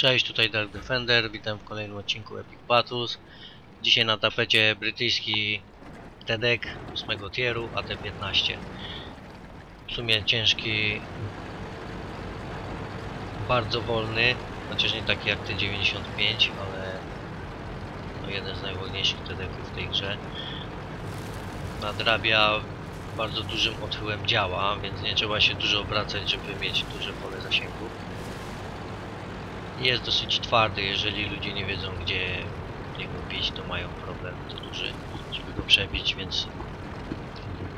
Cześć, tutaj Dark Defender, witam w kolejnym odcinku Epic Battles. Dzisiaj na tapecie brytyjski TEDek 8 tieru AT-15. W sumie ciężki, bardzo wolny, chociaż nie taki jak T-95, ale no jeden z najwolniejszych TEDeków w tej grze. Nadrabia bardzo dużym odchyłem działa, więc nie trzeba się dużo obracać, żeby mieć duże pole zasięgu jest dosyć twardy, jeżeli ludzie nie wiedzą gdzie niego bić, to mają problem duży, żeby go przebić, więc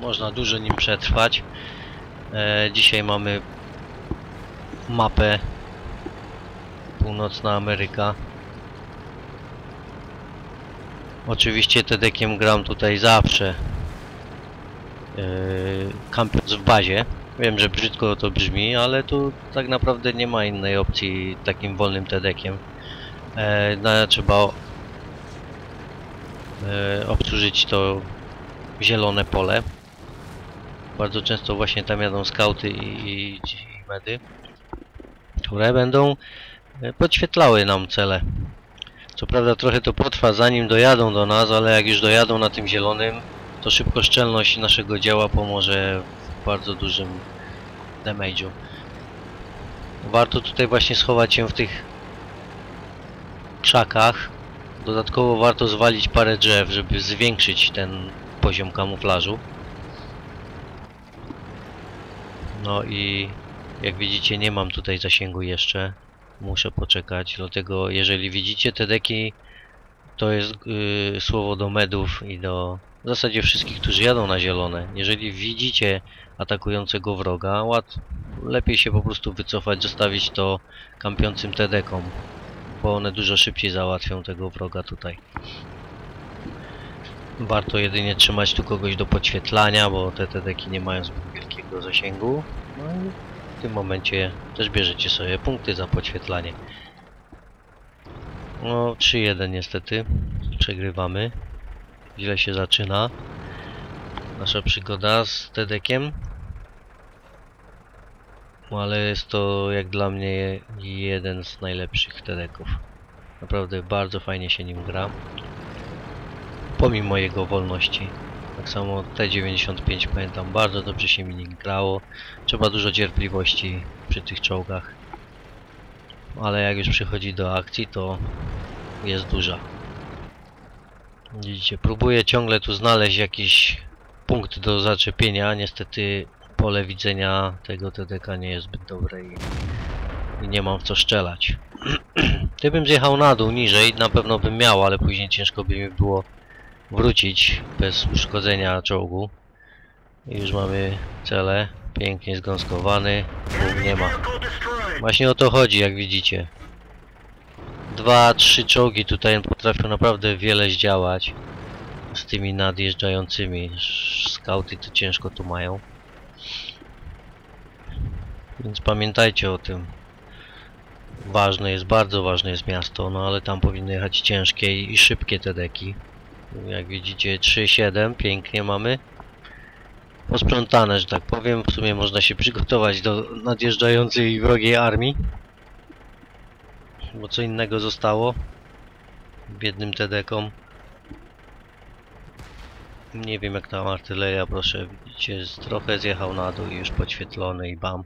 można dużo nim przetrwać. E, dzisiaj mamy mapę Północna Ameryka. Oczywiście TEDekiem gram tutaj zawsze, e, kampiąc w bazie. Wiem, że brzydko to brzmi, ale tu tak naprawdę nie ma innej opcji takim wolnym TEDekiem. E, no, trzeba o- e, obsłużyć to zielone pole. Bardzo często właśnie tam jadą skauty i, i, i medy, które będą e, podświetlały nam cele. Co prawda trochę to potrwa zanim dojadą do nas, ale jak już dojadą na tym zielonym, to szybko szczelność naszego działa pomoże bardzo dużym damage'u. Warto tutaj właśnie schować się w tych krzakach. Dodatkowo warto zwalić parę drzew, żeby zwiększyć ten poziom kamuflażu. No i jak widzicie nie mam tutaj zasięgu jeszcze. Muszę poczekać, dlatego jeżeli widzicie te deki to jest yy, słowo do medów i do w zasadzie wszystkich, którzy jadą na zielone. Jeżeli widzicie atakującego wroga, łat, lepiej się po prostu wycofać, zostawić to kampiącym tedekom, bo one dużo szybciej załatwią tego wroga tutaj. Warto jedynie trzymać tu kogoś do podświetlania, bo te tedeki nie mają zbyt wielkiego zasięgu. No i w tym momencie też bierzecie sobie punkty za podświetlanie. No 3-1 niestety, przegrywamy. Źle się zaczyna nasza przygoda z Tedekiem. No, Ale jest to jak dla mnie jeden z najlepszych Tedeków. Naprawdę bardzo fajnie się nim gra. Pomimo jego wolności. Tak samo T95 pamiętam, bardzo dobrze się mi nim grało. Trzeba dużo cierpliwości przy tych czołgach. Ale jak już przychodzi do akcji, to jest duża. Widzicie, próbuję ciągle tu znaleźć jakiś punkt do zaczepienia. Niestety pole widzenia tego TDK nie jest zbyt dobre i, i nie mam w co strzelać. Gdybym zjechał na dół niżej, na pewno bym miał, ale później ciężko by mi było wrócić bez uszkodzenia czołgu. I już mamy cele, pięknie zgąskowany, Bóg nie ma. Właśnie o to chodzi, jak widzicie. Dwa, trzy czołgi tutaj potrafią naprawdę wiele zdziałać z tymi nadjeżdżającymi. Skauty to ciężko tu mają. Więc pamiętajcie o tym. Ważne jest, bardzo ważne jest miasto, no ale tam powinny jechać ciężkie i szybkie te deki. Jak widzicie 3-7, pięknie mamy. Posprzątane, że tak powiem. W sumie można się przygotować do nadjeżdżającej wrogiej armii. Bo co innego zostało biednym tedekom. Nie wiem jak tam artyleria, proszę widzicie, trochę zjechał na dół już podświetlony i bam.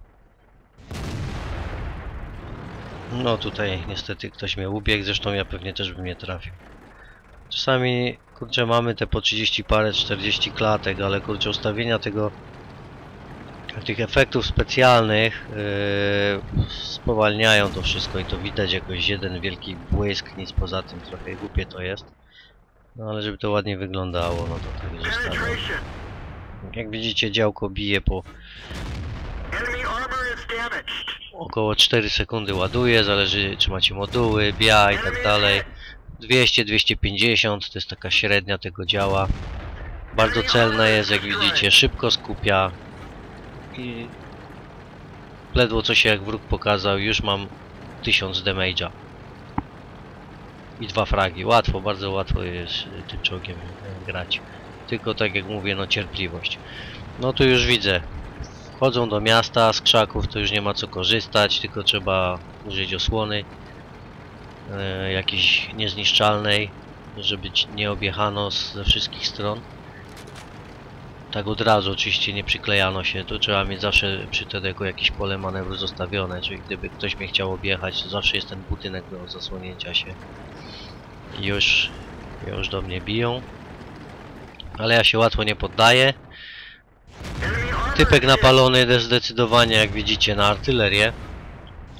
No tutaj niestety ktoś mnie ubiegł, zresztą ja pewnie też bym nie trafił. Czasami, kurczę, mamy te po 30 parę, 40 klatek, ale kurczę, ustawienia tego tych efektów specjalnych yy, spowalniają to wszystko i to widać jakoś jeden wielki błysk, nic poza tym trochę głupie to jest. No ale żeby to ładnie wyglądało, no to tak. Penetration. Jak widzicie działko bije po około 4 sekundy ładuje, zależy czy macie moduły, BIA i tak dalej. 200-250 to jest taka średnia tego działa. Bardzo celne jest jak widzicie, szybko skupia i ledwo co się jak wróg pokazał, już mam 1000 damage'a. I dwa fragi, łatwo, bardzo łatwo jest y, tym czołgiem y, grać. Tylko tak jak mówię, no cierpliwość. No tu już widzę, wchodzą do miasta z krzaków, to już nie ma co korzystać, tylko trzeba użyć osłony. e, jakiejś niezniszczalnej, żeby nie objechano ze wszystkich stron. Tak od razu oczywiście nie przyklejano się, to trzeba mieć zawsze przy TDK jakieś pole manewru zostawione, czyli gdyby ktoś mnie chciał objechać, to zawsze jest ten budynek do zasłonięcia się. Już, już do mnie biją. Ale ja się łatwo nie poddaję. Typek napalony zdecydowanie, jak widzicie, na artylerię.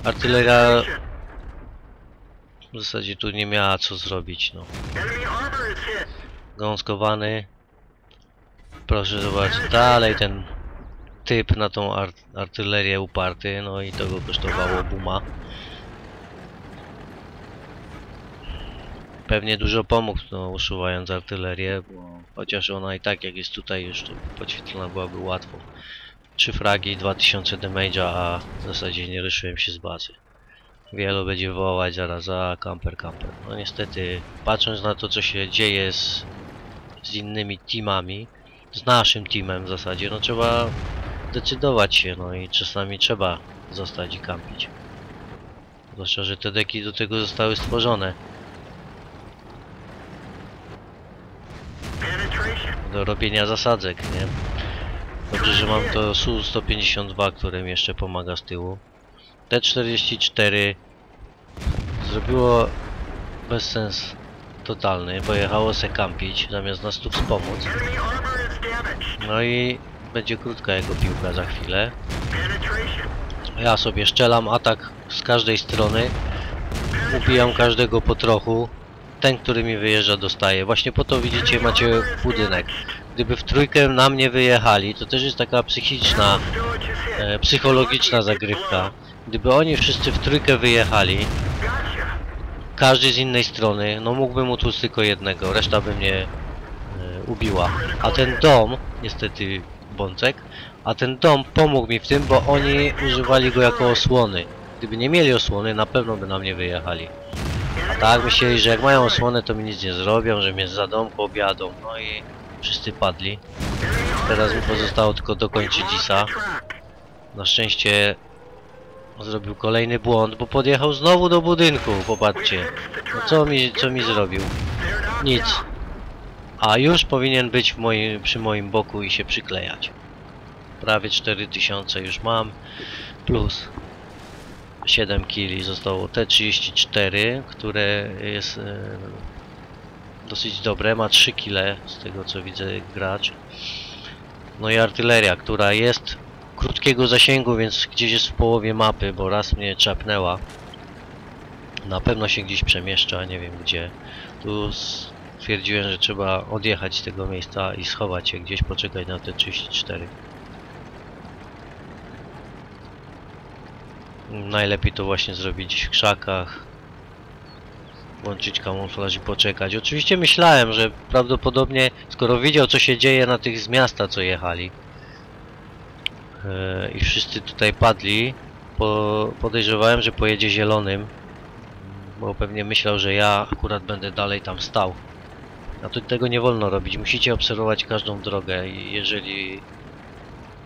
Artyleria w zasadzie tu nie miała co zrobić, no. Gąskowany. Proszę zobaczyć, dalej ten typ na tą ar artylerię uparty, no i to go kosztowało buma. Pewnie dużo pomógł, no, usuwając artylerię, chociaż ona i tak jak jest tutaj już to podświetlona byłaby łatwo. Trzy fragi, 2000 damage'a, a w zasadzie nie ruszyłem się z bazy. Wielu będzie wołać zaraz, a camper, camper. No niestety, patrząc na to co się dzieje z, z innymi teamami, z naszym teamem w zasadzie, no trzeba decydować się, no i czasami trzeba zostać i kampić. Zwłaszcza, że te deki do tego zostały stworzone. Do robienia zasadzek, nie? Dobrze, że mam to Su-152, które mi jeszcze pomaga z tyłu. T-44 zrobiło bezsens totalny, bo jechało se kampić, zamiast nas tu wspomóc. No i będzie krótka jego piłka za chwilę. Ja sobie szczelam atak z każdej strony, ubijam każdego po trochu. Ten, który mi wyjeżdża, dostaje. Właśnie po to widzicie, macie budynek. Gdyby w trójkę na mnie wyjechali, to też jest taka psychiczna, e, psychologiczna zagrywka. Gdyby oni wszyscy w trójkę wyjechali, każdy z innej strony, no mógłbym utłuc tylko jednego, reszta by mnie ubiła. A ten dom, niestety bącek, a ten dom pomógł mi w tym, bo oni używali go jako osłony. Gdyby nie mieli osłony, na pewno by na mnie wyjechali. A tak myśleli, że jak mają osłonę, to mi nic nie zrobią, że mnie za domku objadą. No i wszyscy padli. Teraz mi pozostało tylko dokończyć Isa. Na szczęście zrobił kolejny błąd, bo podjechał znowu do budynku, popatrzcie. No co mi, co mi zrobił? Nic. A już powinien być moim, przy moim boku i się przyklejać. Prawie 4000 już mam, plus 7 kili zostało T34, które jest e, dosyć dobre, ma 3 kile z tego co widzę gracz. No i artyleria, która jest krótkiego zasięgu, więc gdzieś jest w połowie mapy, bo raz mnie czapnęła. Na pewno się gdzieś przemieszcza, nie wiem gdzie. Tu stwierdziłem, że trzeba odjechać z tego miejsca i schować się gdzieś, poczekać na te 34. Najlepiej to właśnie zrobić w krzakach. Włączyć kamuflaż i poczekać. Oczywiście myślałem, że prawdopodobnie, skoro widział co się dzieje na tych z miasta co jechali, e, i wszyscy tutaj padli, po, podejrzewałem, że pojedzie zielonym, bo pewnie myślał, że ja akurat będę dalej tam stał. A tu tego nie wolno robić, musicie obserwować każdą drogę jeżeli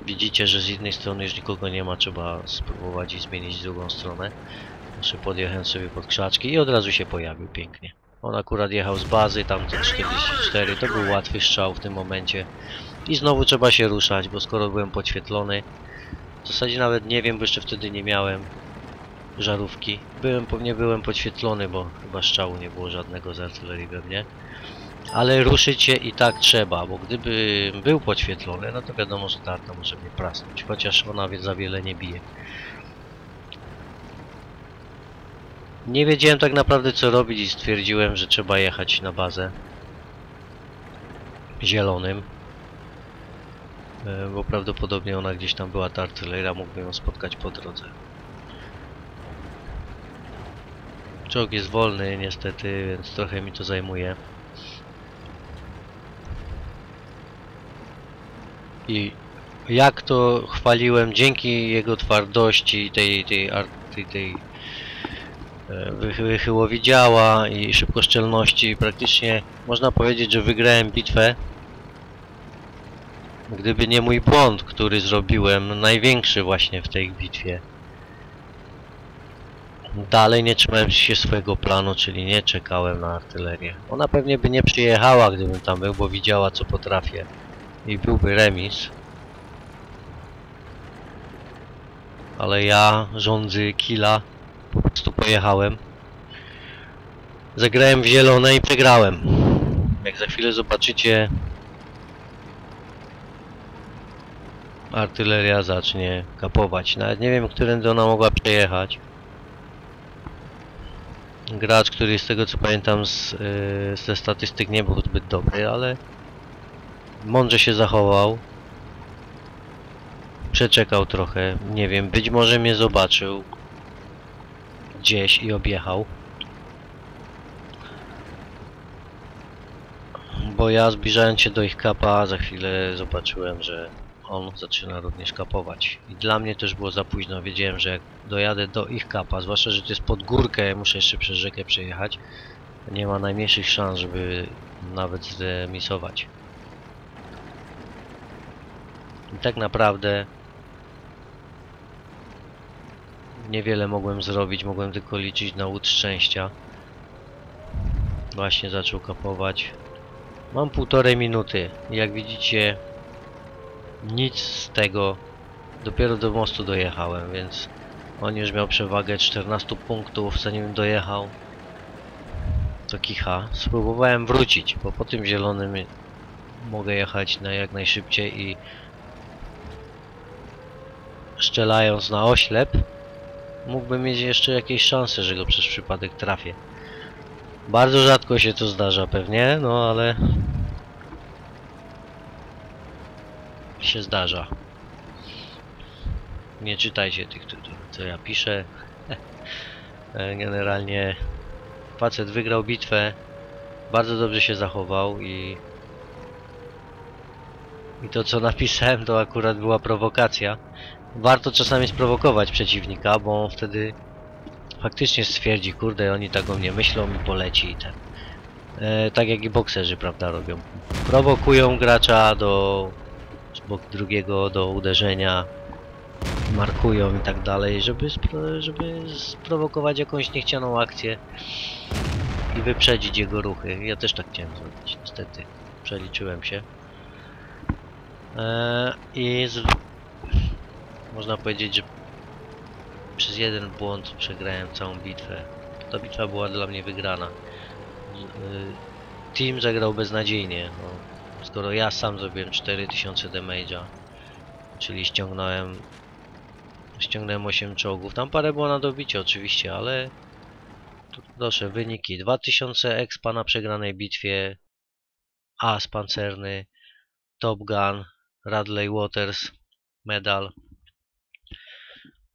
widzicie, że z jednej strony już nikogo nie ma, trzeba spróbować i zmienić drugą stronę. Znaczy podjechałem sobie pod krzaczki i od razu się pojawił pięknie. On akurat jechał z bazy, tamten 44, to był łatwy strzał w tym momencie. I znowu trzeba się ruszać, bo skoro byłem podświetlony, w zasadzie nawet nie wiem, bo jeszcze wtedy nie miałem żarówki. Byłem, nie byłem podświetlony, bo chyba strzału nie było żadnego z artylerii we mnie. Ale ruszyć się i tak trzeba, bo gdyby był podświetlony, no to wiadomo, że tarta może mnie prasnąć, chociaż ona za wiele nie bije. Nie wiedziałem tak naprawdę co robić i stwierdziłem, że trzeba jechać na bazę zielonym. E, Bo prawdopodobnie ona gdzieś tam była ta artyleria, mógłbym ją spotkać po drodze. Czołg jest wolny niestety, więc trochę mi to zajmuje. I jak to chwaliłem dzięki jego twardości, tej, tej, tej, tej e, wychy- wychyłowi działa i szybkoszczelności, praktycznie można powiedzieć, że wygrałem bitwę. Gdyby nie mój błąd, który zrobiłem, największy właśnie w tej bitwie. Dalej nie trzymałem się swojego planu, czyli nie czekałem na artylerię. Ona pewnie by nie przyjechała, gdybym tam był, bo widziała co potrafię. I byłby remis. Ale ja, rządzy killa, po prostu pojechałem. Zagrałem w zielone i przegrałem. Jak za chwilę zobaczycie, artyleria zacznie kapować. Nawet nie wiem, którędy ona mogła przejechać. Gracz, który z tego co pamiętam z, yy, ze statystyk nie był zbyt dobry, ale mądrze się zachował. Przeczekał trochę, nie wiem, być może mnie zobaczył gdzieś i objechał. Bo ja zbliżając się do ich kapa, za chwilę zobaczyłem, że on zaczyna również kapować. I dla mnie też było za późno. Wiedziałem, że jak dojadę do ich kapa, zwłaszcza, że to jest pod górkę, muszę jeszcze przez rzekę przejechać, nie ma najmniejszych szans, żeby nawet zremisować. I tak naprawdę niewiele mogłem zrobić, mogłem tylko liczyć na łód szczęścia. Właśnie zaczął kapować. Mam półtorej minuty. Jak widzicie, nic z tego. Dopiero do mostu dojechałem, więc on już miał przewagę 14 punktów, zanim dojechał do Kicha. Spróbowałem wrócić, bo po tym zielonym mogę jechać na jak najszybciej i strzelając na oślep mógłbym mieć jeszcze jakieś szanse, że go przez przypadek trafię. Bardzo rzadko się to zdarza pewnie, no ale się zdarza. Nie czytajcie tych, co- ja piszę. E, Generalnie facet wygrał bitwę, bardzo dobrze się zachował i i to co napisałem to akurat była prowokacja. Warto czasami sprowokować przeciwnika, bo on wtedy faktycznie stwierdzi, kurde, oni tak o mnie myślą i poleci i ten. E, tak jak i bokserzy, prawda, robią. Prowokują gracza do z boku drugiego do uderzenia, markują i tak dalej, żeby, spro- żeby sprowokować jakąś niechcianą akcję i wyprzedzić jego ruchy. Ja też tak chciałem zrobić, niestety. Przeliczyłem się. Eee, I z... można powiedzieć, że przez jeden błąd przegrałem całą bitwę. Ta bitwa była dla mnie wygrana. Eee, Team zagrał beznadziejnie. No. Skoro ja sam zrobiłem 4000 damage'a, czyli ściągnąłem ściągnąłem 8 czołgów. Tam parę było na dobicie oczywiście, ale tu proszę, wyniki. 2000 expa na przegranej bitwie, as pancerny, Top Gun, Radley Waters, medal.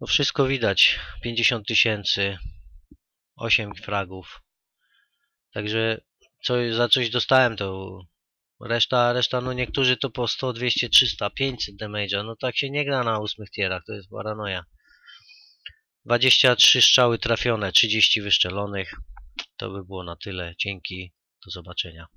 No wszystko widać. 50 tysięcy, 8 fragów. Także co, za coś dostałem to Reszta, reszta, no niektórzy to po 100, 200, 300, 500 damage'a. No tak się nie gra na ósmych tierach, to jest paranoja. 23 strzały trafione, 30 wyszczelonych. To by było na tyle. Dzięki, do zobaczenia.